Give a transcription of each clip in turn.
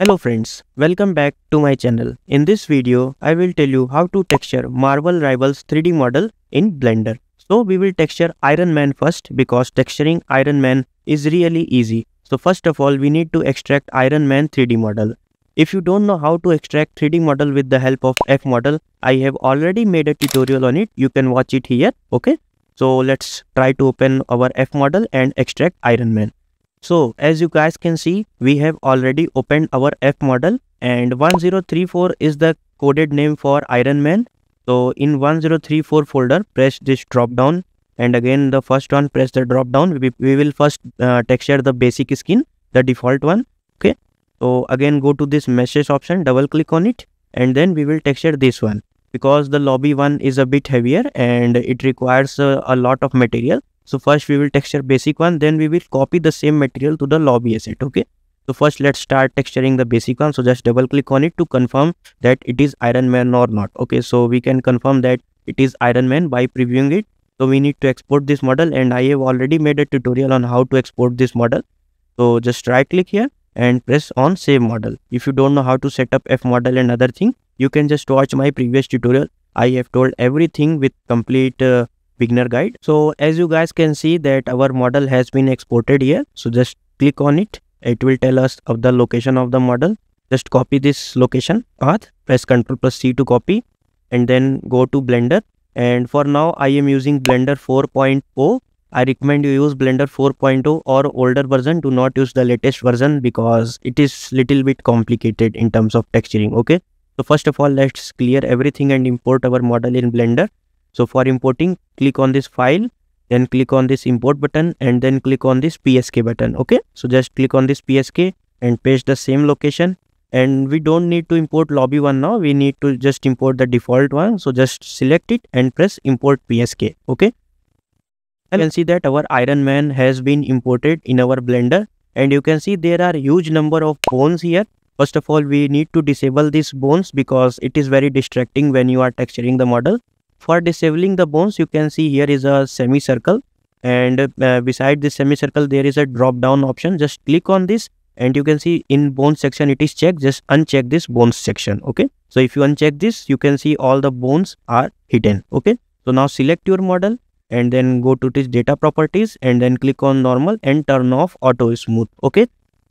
Hello friends, welcome back to my channel. In this video, I will tell you how to texture Marvel Rivals 3D model in Blender. So we will texture Iron Man first because texturing Iron Man is really easy. So first of all, we need to extract Iron Man 3D model. If you don't know how to extract 3D model with the help of F model, I have already made a tutorial on it. You can watch it here. Okay. So let's try to open our F model and extract Iron Man. So as you guys can see, we have already opened our F model and 1034 is the coded name for Iron Man. So in 1034 folder, press this drop down and again the first one, press the drop down. We, we will first uh, texture the basic skin, the default one. Okay. So again go to this meshes option, double click on it and then we will texture this one because the lobby one is a bit heavier and it requires uh, a lot of material so first we will texture basic one, then we will copy the same material to the lobby asset. Okay. So first let's start texturing the basic one. So just double click on it to confirm that it is Iron Man or not. Okay. So we can confirm that it is Iron Man by previewing it. So we need to export this model and I have already made a tutorial on how to export this model. So just right click here and press on save model. If you don't know how to set up F model and other thing, you can just watch my previous tutorial. I have told everything with complete uh, beginner guide. So as you guys can see that our model has been exported here. So just click on it. It will tell us of the location of the model. Just copy this location path. Press ctrl plus c to copy and then go to blender. And for now i am using blender 4.0 i recommend you use blender 4.0 or older version. Do not use the latest version because it is little bit complicated in terms of texturing okay? So first of all let's clear everything and import our model in blender so for importing, click on this file, then click on this import button and then click on this PSK button. Okay. So just click on this PSK and paste the same location and we don't need to import lobby one now. We need to just import the default one. So just select it and press import PSK. Okay. And you can see that our Iron Man has been imported in our blender and you can see there are huge number of bones here. First of all, we need to disable these bones because it is very distracting when you are texturing the model. For disabling the bones, you can see here is a semicircle and uh, beside this semicircle, there is a drop down option. Just click on this and you can see in bones section, it is checked. Just uncheck this bones section. Okay. So if you uncheck this, you can see all the bones are hidden. Okay. So now select your model and then go to this data properties and then click on normal and turn off auto smooth. Okay.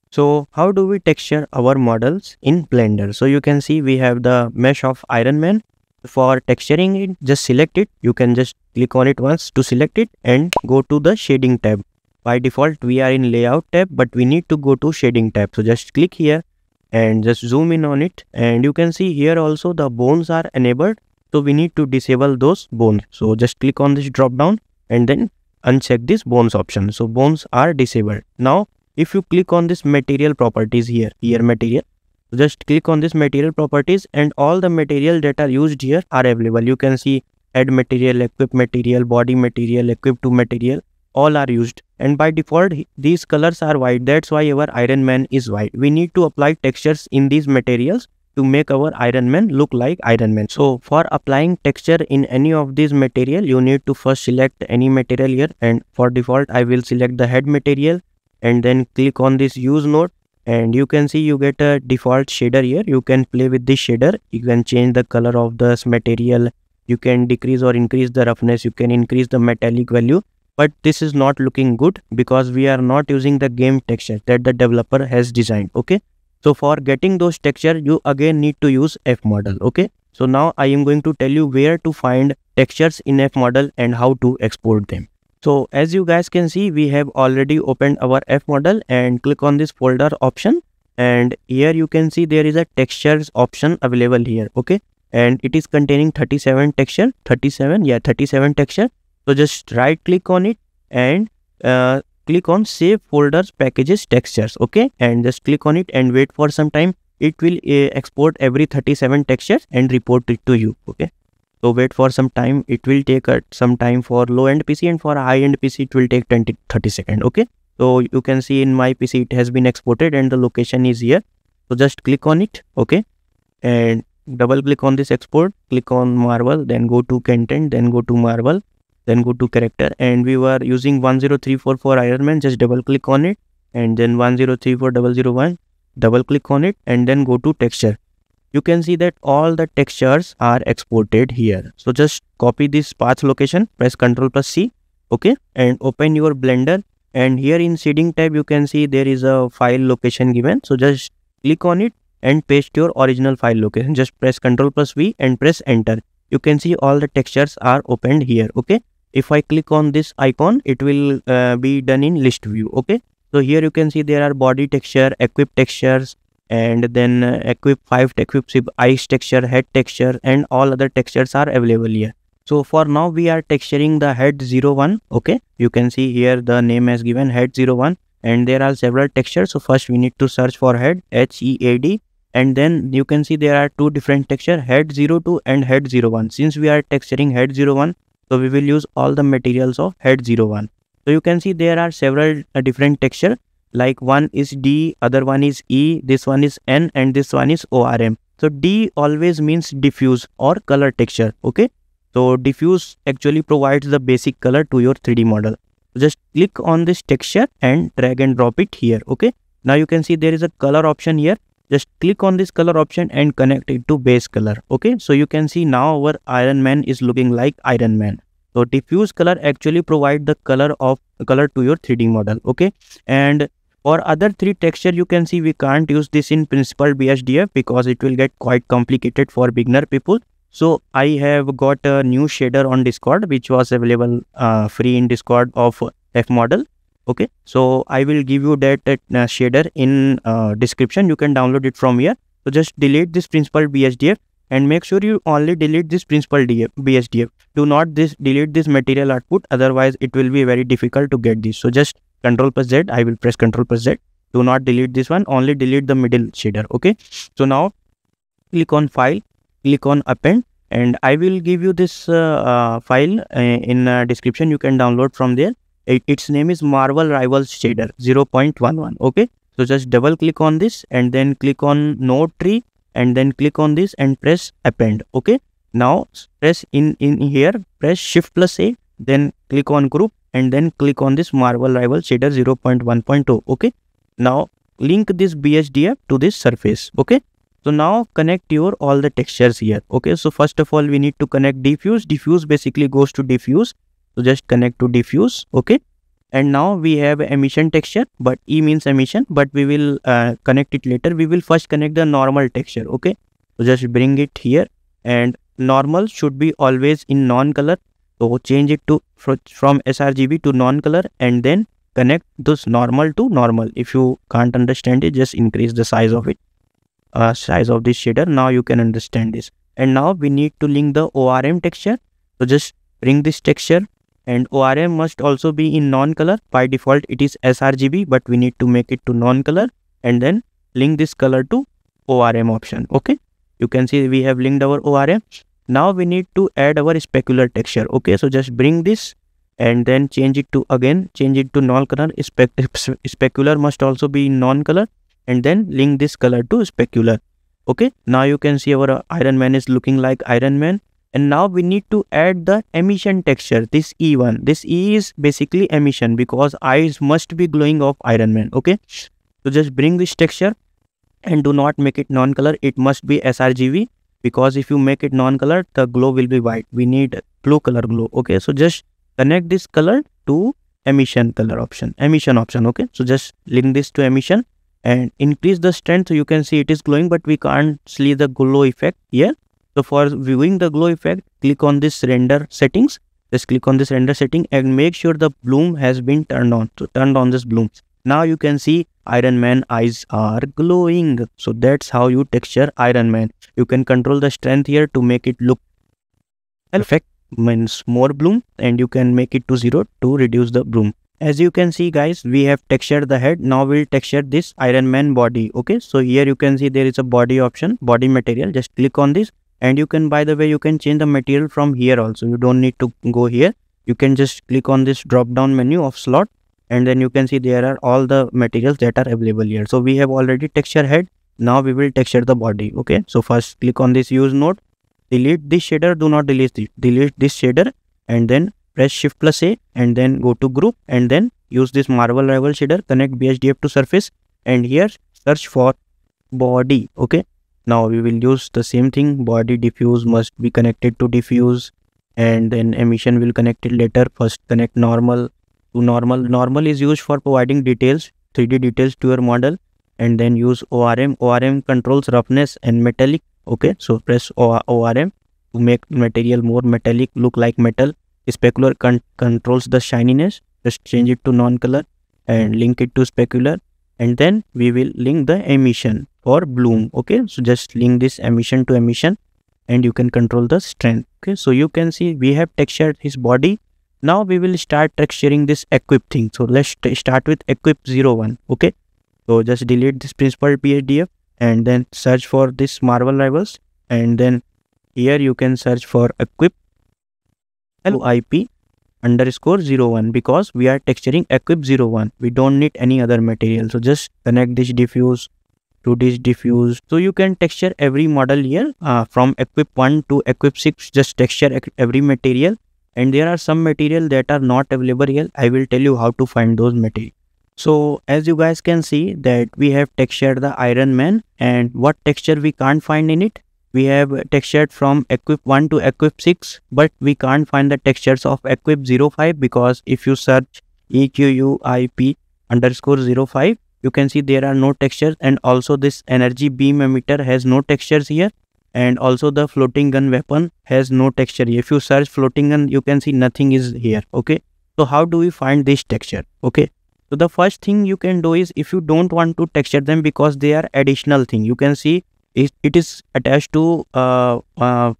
So how do we texture our models in Blender? So you can see we have the mesh of Iron Man for texturing it just select it. You can just click on it once to select it and go to the shading tab. By default we are in layout tab but we need to go to shading tab. So just click here and just zoom in on it. And you can see here also the bones are enabled. So we need to disable those bones. So just click on this drop down and then uncheck this bones option. So bones are disabled. Now if you click on this material properties here here material just click on this material properties and all the material that are used here are available. You can see head material equip material body material equip to material all are used. And by default these colors are white. That's why our iron man is white. We need to apply textures in these materials to make our iron man look like iron man. So for applying texture in any of these material you need to first select any material here. And for default i will select the head material and then click on this use node and you can see you get a default shader here. You can play with this shader. You can change the color of this material. You can decrease or increase the roughness. You can increase the metallic value. But this is not looking good because we are not using the game texture that the developer has designed okay? So for getting those texture you again need to use f model okay? So now i am going to tell you where to find textures in f model and how to export them so as you guys can see, we have already opened our F model and click on this folder option. And here you can see there is a textures option available here. Okay. And it is containing 37 texture, 37. Yeah, 37 texture. So just right click on it and uh, click on save folders packages textures. Okay. And just click on it and wait for some time. It will uh, export every 37 textures and report it to you. Okay so wait for some time. It will take uh, some time for low end pc and for high end pc it will take 20 30 seconds okay? So you can see in my pc it has been exported and the location is here. So just click on it okay? And double click on this export click on marvel then go to content then go to marvel then go to character. And we were using 10344 iron man just double click on it. And then 103401 double click on it and then go to texture you can see that all the textures are exported here. So just copy this path location press ctrl plus c okay and open your blender. And here in shading tab you can see there is a file location given. So just click on it and paste your original file location. Just press ctrl plus v and press enter. You can see all the textures are opened here okay. If i click on this icon it will uh, be done in list view okay. So here you can see there are body texture equip textures and then uh, equip 5 equip ice texture head texture and all other textures are available here. So for now we are texturing the head 01 okay? You can see here the name has given head 01 and there are several textures. So first we need to search for head h e a d and then you can see there are two different texture head 02 and head 01 since we are texturing head 01 so we will use all the materials of head 01 so you can see there are several uh, different texture like one is d other one is e this one is n and this one is orm so d always means diffuse or color texture okay so diffuse actually provides the basic color to your 3D model. Just click on this texture and drag and drop it here. Okay. Now you can see there is a color option here. Just click on this color option and connect it to base color. Okay. So you can see now our Iron Man is looking like Iron Man. So diffuse color actually provide the color of color to your 3D model. Okay. And for other three texture, you can see we can't use this in principled BSDF because it will get quite complicated for beginner people. So I have got a new shader on Discord, which was available uh, free in Discord of F model. Okay, so I will give you that, that uh, shader in uh, description. You can download it from here. So just delete this principled BSDF and make sure you only delete this principled BSDF. Do not this delete this material output. Otherwise, it will be very difficult to get this. So just Control plus Z. I will press Control plus Z. Do not delete this one. Only delete the middle shader. Okay. So now click on File click on append and I will give you this uh, uh, file uh, in description you can download from there it, its name is Marvel Rivals Shader 0.11 okay so just double click on this and then click on node tree and then click on this and press append okay now press in in here press shift plus a then click on group and then click on this Marvel Rival Shader 0.1.0 okay now link this BSDF to this surface okay so now connect your all the textures here. Okay. So first of all, we need to connect diffuse. Diffuse basically goes to diffuse. So just connect to diffuse. Okay. And now we have emission texture, but E means emission, but we will uh, connect it later. We will first connect the normal texture. Okay. So just bring it here and normal should be always in non-color. So change it to from sRGB to non-color and then connect this normal to normal. If you can't understand it, just increase the size of it uh, size of this shader. Now you can understand this. And now we need to link the orm texture. So just bring this texture and orm must also be in non-color. By default it is srgb but we need to make it to non-color and then link this color to orm option. Okay? You can see we have linked our orm now we need to add our specular texture. Okay so just bring this and then change it to again change it to non-color Spec specular must also be non-color and then link this color to specular. Okay now you can see our uh, iron man is looking like iron man. And now we need to add the emission texture this e1 this e is basically emission because eyes must be glowing of iron man. Okay so just bring this texture and do not make it non-color it must be srgb because if you make it non-color the glow will be white. We need blue color glow okay? So just connect this color to emission color option emission option okay? So just link this to emission and increase the strength so you can see it is glowing but we can't see the glow effect here. So for viewing the glow effect click on this render settings. Just click on this render setting and make sure the bloom has been turned on. So turned on this bloom now you can see iron man eyes are glowing. So that's how you texture iron man. You can control the strength here to make it look effect means more bloom and you can make it to zero to reduce the bloom. As you can see guys we have textured the head. Now we'll texture this iron man body okay? So here you can see there is a body option body material. Just click on this and you can by the way you can change the material from here also. You don't need to go here. You can just click on this drop down menu of slot and then you can see there are all the materials that are available here. So we have already texture head. Now we will texture the body okay? So first click on this use node. Delete this shader. Do not delete this delete this shader. And then press shift plus a and then go to group and then use this marvel rival shader. Connect bsdf to surface. And here search for body okay? Now we will use the same thing. Body diffuse must be connected to diffuse. And then emission will connect it later. First connect normal to normal. Normal is used for providing details 3d details to your model and then use orm orm controls roughness and metallic okay? So press orm to make material more metallic look like metal. Specular con controls the shininess. Just change it to non-color and link it to specular. And then we will link the emission for bloom okay? So just link this emission to emission and you can control the strength okay? So you can see we have textured his body now we will start texturing this equip thing. So let's start with equip 01 okay? So just delete this principled BSDF and then search for this marvel rivals and then here you can search for equip ip underscore 01 because we are texturing equip 01 we don't need any other material. So just connect this diffuse to this diffuse. So you can texture every model here uh, from equip 1 to equip 6 just texture every material and there are some material that are not available here. I will tell you how to find those material. So as you guys can see that we have textured the iron man and what texture we can't find in it. We have textured from equip 1 to equip 6 but we can't find the textures of equip 05 because if you search equip underscore 05 you can see there are no textures and also this energy beam emitter has no textures here and also the floating gun weapon has no texture if you search floating gun you can see nothing is here okay so how do we find this texture okay so the first thing you can do is if you don't want to texture them because they are additional thing you can see it, is attached to uh, uh,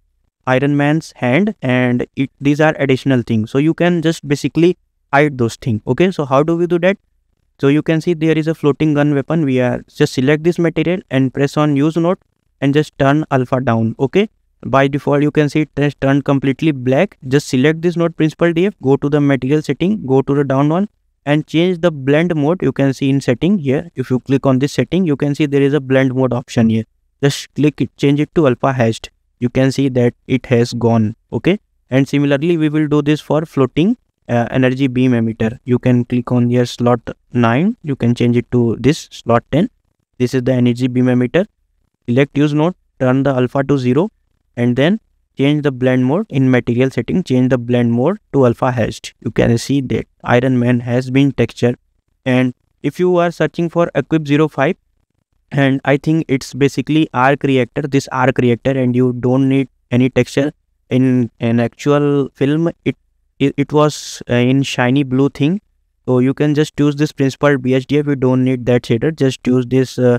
Iron Man's hand and it, these are additional things. So you can just basically hide those things. Okay, so how do we do that? So you can see there is a floating gun weapon. We are just select this material and press on use node and just turn alpha down. Okay, by default you can see it has turned completely black. Just select this node principal DF, go to the material setting, go to the down one and change the blend mode. You can see in setting here. If you click on this setting, you can see there is a blend mode option here just click it change it to alpha hashed you can see that it has gone okay and similarly we will do this for floating uh, energy beam emitter you can click on your slot 9 you can change it to this slot 10 this is the energy beam emitter select use node turn the alpha to 0 and then change the blend mode. In material setting change the blend mode to alpha hashed. You can see that iron man has been textured. And if you are searching for equip 05 and I think it's basically arc reactor this arc reactor and you don't need any texture. In an actual film it it, it was uh, in shiny blue thing. So you can just use this principled BSDF you don't need that shader. Just use this uh,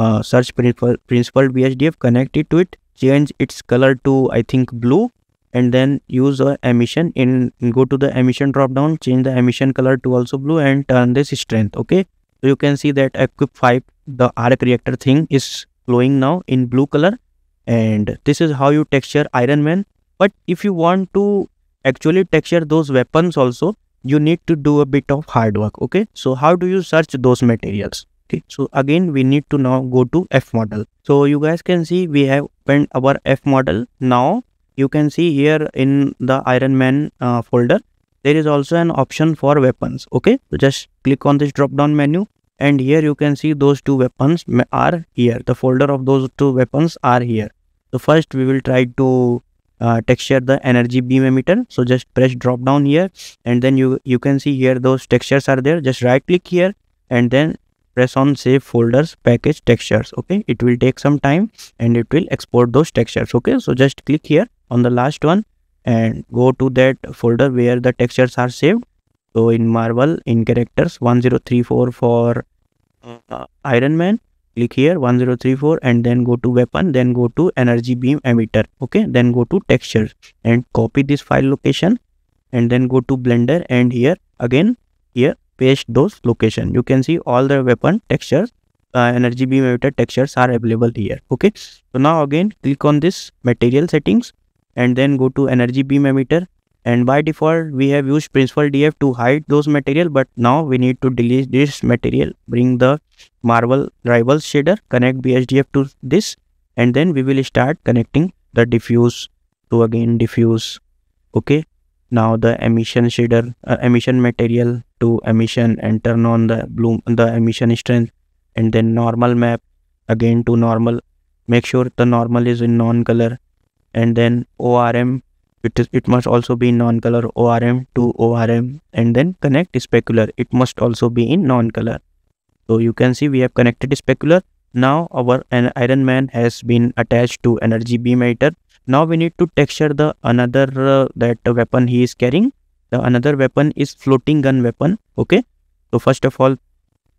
uh, search principled BSDF connect it to it change its color to I think blue and then use a emission in go to the emission drop down change the emission color to also blue and turn this strength okay? So you can see that equip 5 the arc reactor thing is glowing now in blue color and this is how you texture iron man. But if you want to actually texture those weapons also you need to do a bit of hard work okay? So how do you search those materials okay so again we need to now go to f model. So you guys can see we have opened our f model. Now you can see here in the iron man uh, folder there is also an option for weapons. Okay so just click on this drop down menu and here you can see those two weapons are here. The folder of those two weapons are here. So first we will try to uh, texture the energy beam emitter. So just press drop down here and then you you can see here those textures are there. Just right click here and then press on save folders package textures okay? It will take some time and it will export those textures okay? So just click here on the last one and go to that folder where the textures are saved. So in Marvel, in characters 1034 for uh, Iron Man, click here 1034 and then go to weapon, then go to energy beam emitter. Okay, then go to textures and copy this file location and then go to blender and here again here paste those location. You can see all the weapon textures uh, energy beam emitter textures are available here. Okay. So now again click on this material settings and then go to energy beam emitter. And by default we have used principal df to hide those material but now we need to delete this material. Bring the marvel rivals shader connect bsdf to this and then we will start connecting the diffuse to again diffuse. Okay. Now the emission shader uh, emission material to emission and turn on the bloom the emission strength and then normal map again to normal. Make sure the normal is in non color and then orm it is it must also be non color orm to orm and then connect specular it must also be in non color so you can see we have connected specular. Now our an iron man has been attached to energy beam emitter. Now we need to texture the another uh, that weapon he is carrying the another weapon is floating gun weapon okay? So first of all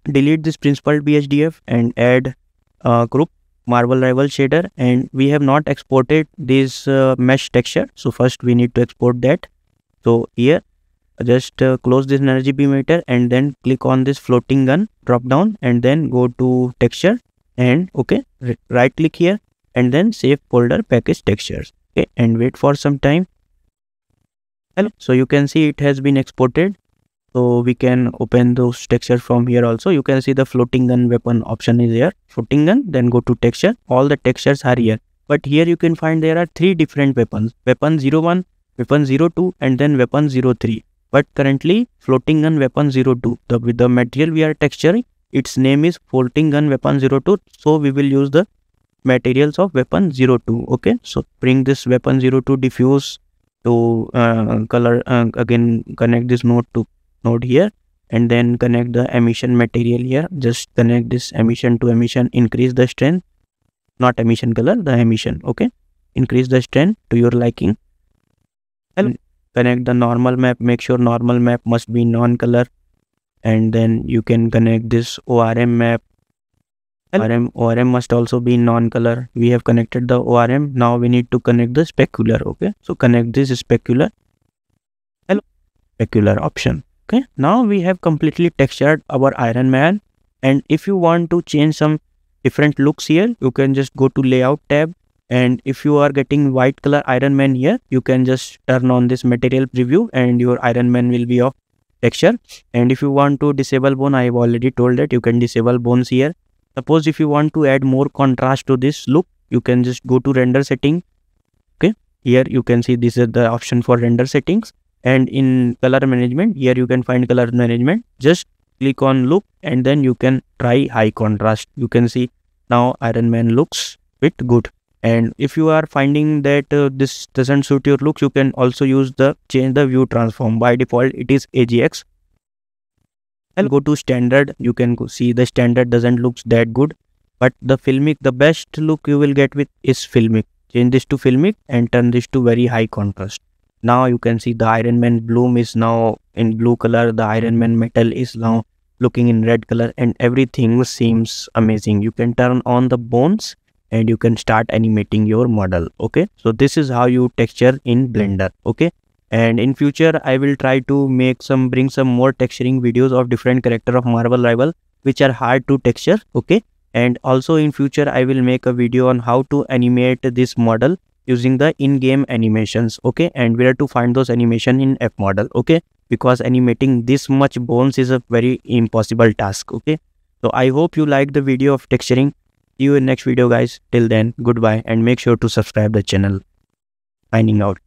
delete this principled bsdf and add uh, group marvel rival shader. And we have not exported this uh, mesh texture. So first we need to export that. So here just uh, close this energy beam emitter and then click on this floating gun drop down and then go to texture and okay right click here and then save folder package textures okay? And wait for some time hello? So you can see it has been exported. So we can open those textures from here also. You can see the floating gun weapon option is here. Floating gun then go to texture. All the textures are here. But here you can find there are three different weapons. Weapon 01 weapon 02 and then weapon 03 but currently floating gun weapon 02 the with the material we are texturing its name is floating gun weapon 02 so we will use the materials of weapon 02 okay? So bring this weapon 02 diffuse to uh, color uh, again connect this node to node here and then connect the emission material here. Just connect this emission to emission increase the strength not emission color the emission okay? Increase the strength to your liking. And connect the normal map make sure normal map must be non-color. And then you can connect this ORM map ORM, ORM must also be non-color. We have connected the ORM now we need to connect the specular okay? So connect this specular. Hello? Specular option okay? Now we have completely textured our iron man. And if you want to change some different looks here you can just go to layout tab. And if you are getting white color iron man here you can just turn on this material preview and your iron man will be of texture. And if you want to disable bone i have already told that you can disable bones here suppose if you want to add more contrast to this look you can just go to render setting okay? Here you can see this is the option for render settings. And in color management here you can find color management. Just click on look and then you can try high contrast. You can see now iron man looks bit good. And if you are finding that uh, this doesn't suit your looks you can also use the change the view transform. By default it is agx and go to standard. You can see the standard doesn't looks that good but the filmic the best look you will get with is filmic. Change this to filmic and turn this to very high contrast. Now you can see the iron man bloom is now in blue color the iron man metal is now looking in red color and everything seems amazing. You can turn on the bones and you can start animating your model okay? So this is how you texture in blender okay and in future i will try to make some bring some more texturing videos of different character of marvel rival which are hard to texture okay? And also in future i will make a video on how to animate this model using the in-game animations okay? And where to find those animation in f model okay? Because animating this much bones is a very impossible task okay? So i hope you like the video of texturing. See you in next video guys. Till then goodbye and make sure to subscribe the channel. Signing out